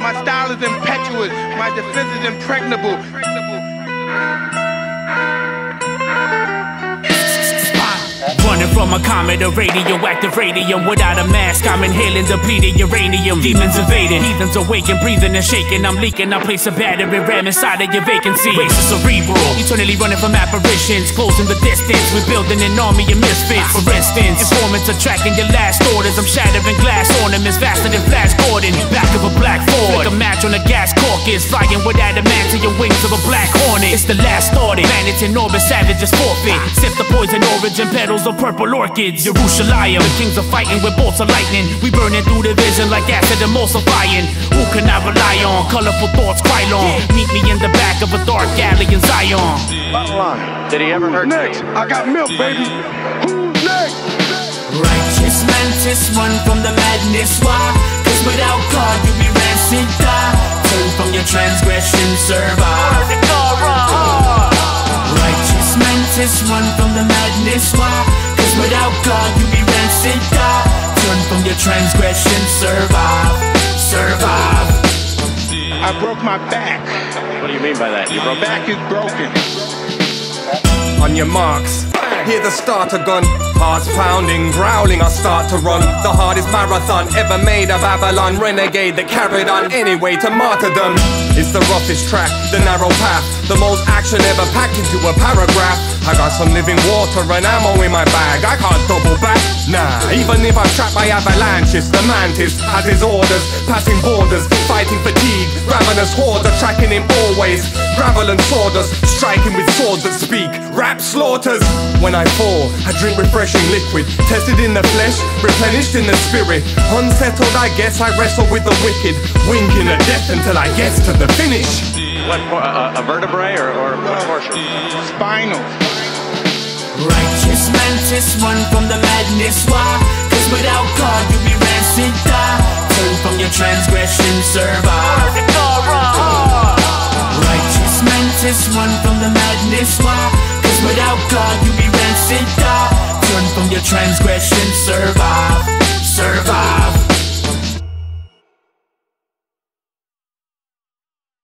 My style is impetuous. My defense is impregnable. Running from a comet, a radioactive radium. Without a mask, I'm inhaling depleted uranium. Demons invading, heathens awaken, breathing and shaking. I'm leaking, I place a battery ram inside of your vacancy. Race is cerebral, eternally running from apparitions. Closing the distance, we're building an army of misfits. For instance, informants are tracking your last orders. I'm shattering glass ornaments faster than Flash Gordon Back of a black like a match on a gas cork is Flying with adamantium wings of a black hornet. It's the last started, planets in orbit, savages forfeit. Sip the poison origin petals of purple orchids. Jerusalem, the kings are fighting with bolts of lightning. We burning through the vision like acid emulsifying. Who can I rely on? Colorful thoughts cry long. Meet me in the back of a dark alley in Zion. Bottom line, did he ever hurt Next, you? I got milk, baby. Who's next? Righteous mantis run from the madness. Why? Cause without God you'll be rancid die Turn from your transgression, survive Righteous mantis run from the madness Why? Cause without God you be rancid die Turn from your transgression, survive Survive I broke my back. What do you mean by that? Your Back is broken. On your marks, hear the starter gun. Hearts pounding, growling, I start to run. The hardest marathon ever made of Avalon. Renegade that carried on anyway to martyrdom. It's the roughest track, the narrow path. The most action ever packed into a paragraph. I got some living water and ammo in my bag. I can't double back. Nah, even if I'm trapped by avalanches, the mantis has his orders, passing borders, fighting fatigue. Ravenous hordes are tracking him always. Gravel and sawdust, striking with swords that speak. Rap slaughters. When I fall, I drink refreshing liquid, tested in the flesh, replenished in the spirit. Unsettled, I guess I wrestle with the wicked, winking at death until I get to the finish. What, por- a, a vertebrae or, or what portion? Spinal. Righteous mantis run from the madness Why? Cause without God you'll be rancid die Turn from your transgression, survive Righteous mantis run from the madness Why? Cause without God you'll be transgression, survive